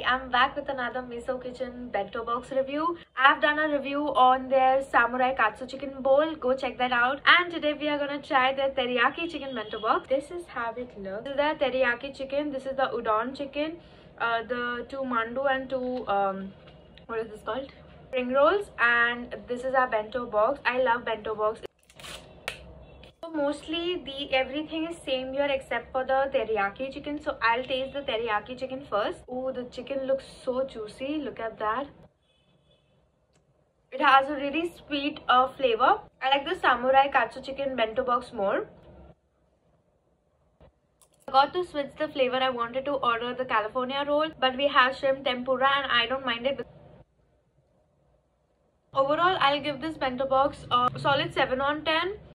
I'm back with another Miso Kitchen bento box review. I've done a review on their samurai katsu chicken bowl. Go check that out. And today we are gonna try their teriyaki chicken bento box. This is how it looks. This is the teriyaki chicken. This is the udon chicken. Uh, the two mandu and two um, what is this called? Spring rolls. And this is our bento box. I love bento box mostly the everything is same here except for the teriyaki chicken. So i'll taste the teriyaki chicken first. Oh the chicken looks so juicy. Look at that. It has a really sweet uh, flavor. I like the samurai katsu chicken bento box more. I got to switch the flavor i wanted to order the california roll but we have shrimp tempura and i don't mind it. Overall i'll give this bento box a solid 7 on 10